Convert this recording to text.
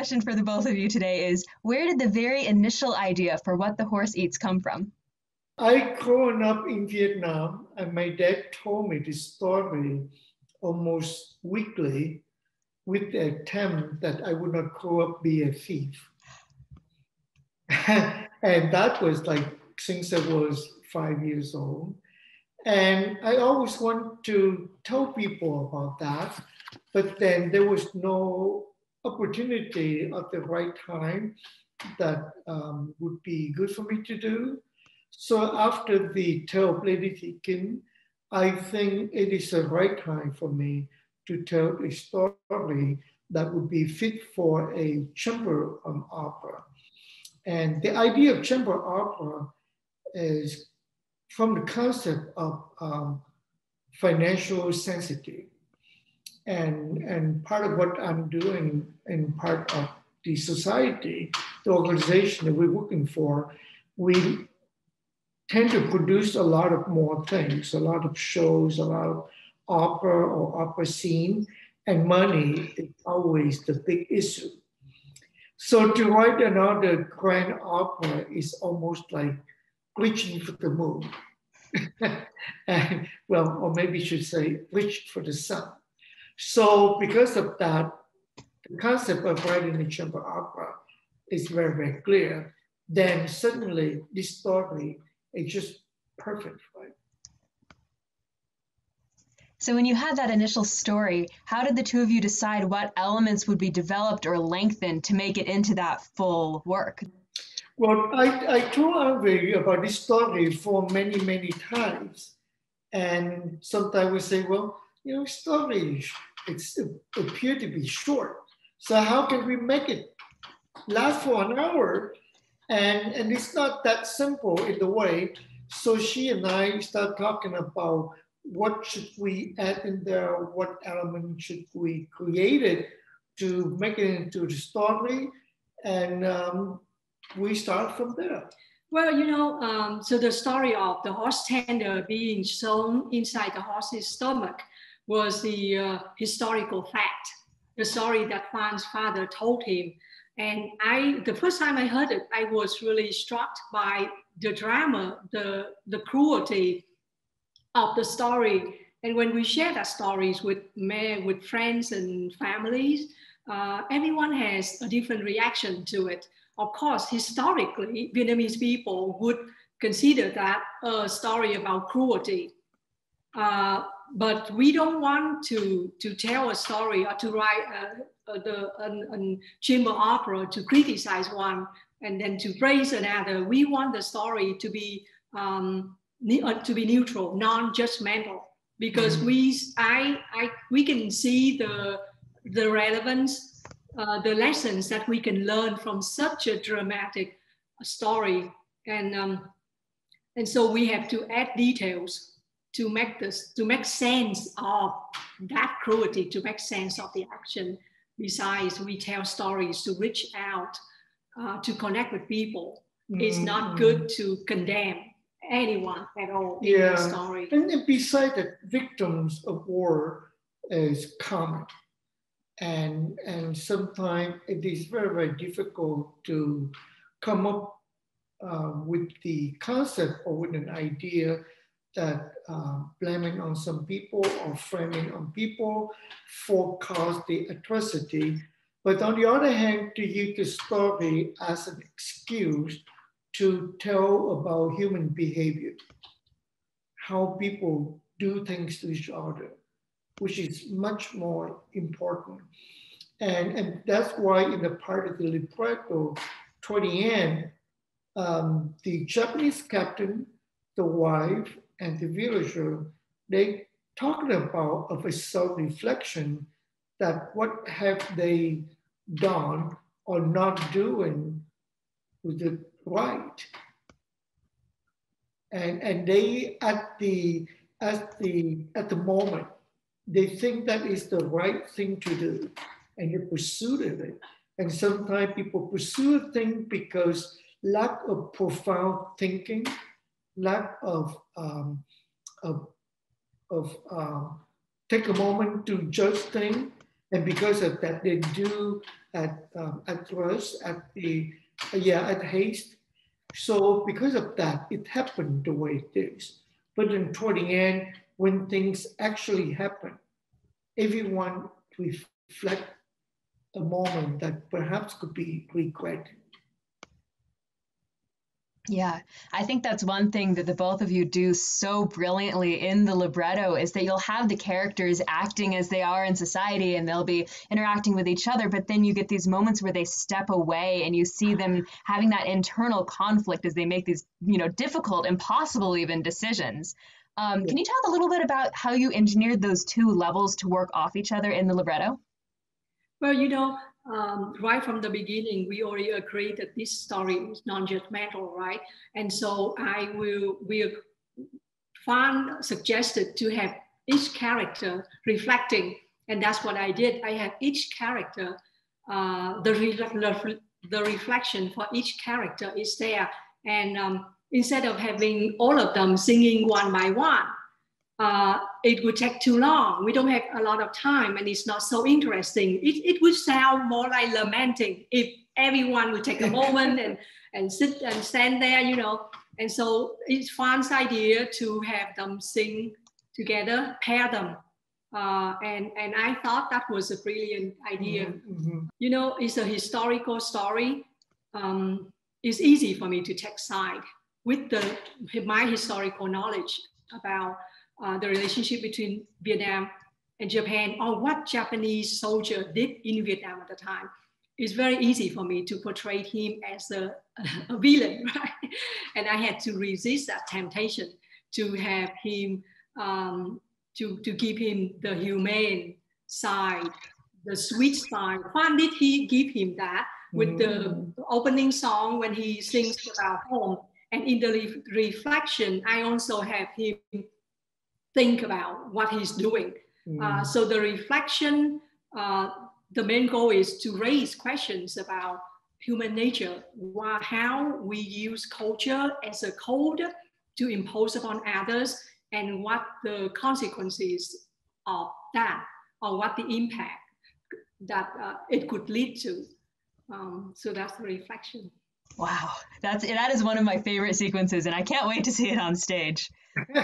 question for the both of you today is where did the very initial idea for what the horse eats come from? I grown up in Vietnam, and my dad told me this story almost weekly with the attempt that I would not grow up be a thief. and that was like since I was five years old. And I always want to tell people about that, but then there was no opportunity at the right time that um, would be good for me to do. So after the of Lady Thi Kinh, I think it is the right time for me to tell a story that would be fit for a chamber um, opera. And the idea of chamber opera is from the concept of um, financial sensitive. And, and part of what I'm doing in part of the society, the organization that we're working for, we tend to produce a lot of more things, a lot of shows, a lot of opera or opera scene, and money is always the big issue. So to write another grand opera is almost like reaching for the moon. and, well, or maybe you should say reach for the sun. So because of that, the concept of writing the chamber opera is very, very clear. Then suddenly this story is just perfect, right? So, when you had that initial story, how did the two of you decide what elements would be developed or lengthened to make it into that full work? Well, I, I told Anvi about this story for many, many times. And sometimes we say, well, you know, stories, it's it appear to be short. So how can we make it last for an hour and, and it's not that simple in the way. So she and I start talking about what should we add in there, what element should we create it to make it into the story. And um, we start from there. Well, you know, um, so the story of the horse tender being sewn inside the horse's stomach was the uh, historical fact, the story that Phan's father told him and I, the first time I heard it, I was really struck by the drama, the, the cruelty of the story. And when we share that stories with men, with friends and families, uh, everyone has a different reaction to it. Of course, historically, Vietnamese people would consider that a story about cruelty. Uh, but we don't want to, to tell a story or to write a, a, the, a, a chamber opera to criticize one and then to praise another. We want the story to be um, uh, to be neutral, non-judgmental, because mm-hmm. we I, I we can see the the relevance, uh, the lessons that we can learn from such a dramatic story, and um, and so we have to add details to make this to make sense of that cruelty to make sense of the action besides we tell stories to reach out uh, to connect with people mm-hmm. it's not good to condemn anyone at all in yeah. the story and besides that victims of war is common and and sometimes it is very very difficult to come up uh, with the concept or with an idea that uh, blaming on some people or framing on people for cause the atrocity. But on the other hand, to use the story as an excuse to tell about human behavior, how people do things to each other, which is much more important. And, and that's why in the part of the libretto, toward the end, um, the Japanese captain, the wife, and the villager, they talking about of a self-reflection that what have they done or not doing with it right. And, and they at the at the at the moment they think that is the right thing to do and they pursue it. And sometimes people pursue a thing because lack of profound thinking lack of, um, of, of uh, take a moment to judge things And because of that, they do at um, at first at the yeah at haste. So because of that, it happened the way it is. But then toward the end, when things actually happen, everyone reflect a moment that perhaps could be regretted. Yeah, I think that's one thing that the both of you do so brilliantly in the libretto is that you'll have the characters acting as they are in society and they'll be interacting with each other, but then you get these moments where they step away and you see them having that internal conflict as they make these, you know, difficult, impossible even decisions. Um, can you talk a little bit about how you engineered those two levels to work off each other in the libretto? Well, you know, um, right from the beginning, we already agreed that this story is non-judgmental, right? And so I will, will Phan suggested to have each character reflecting, and that's what I did. I had each character, uh, the, re- the reflection for each character is there. And um, instead of having all of them singing one by one, uh, it would take too long. We don't have a lot of time and it's not so interesting. It, it would sound more like lamenting if everyone would take a moment and, and sit and stand there, you know. And so it's Phan's idea to have them sing together, pair them. Uh, and, and I thought that was a brilliant idea. Mm-hmm. You know, it's a historical story. Um, it's easy for me to take side with the, my historical knowledge about uh, the relationship between Vietnam and Japan or what Japanese soldier did in Vietnam at the time. It's very easy for me to portray him as a, a villain, right? And I had to resist that temptation to have him, um, to, to give him the humane side, the sweet side. When did he give him that? With the mm. opening song when he sings about home. And in the re- reflection, I also have him think about what he's doing. Mm. Uh, so the reflection, uh, the main goal is to raise questions about human nature, why, how we use culture as a code to impose upon others, and what the consequences of that, or what the impact that uh, it could lead to. Um, so that's the reflection. Wow, that's that is one of my favorite sequences, and I can't wait to see it on stage.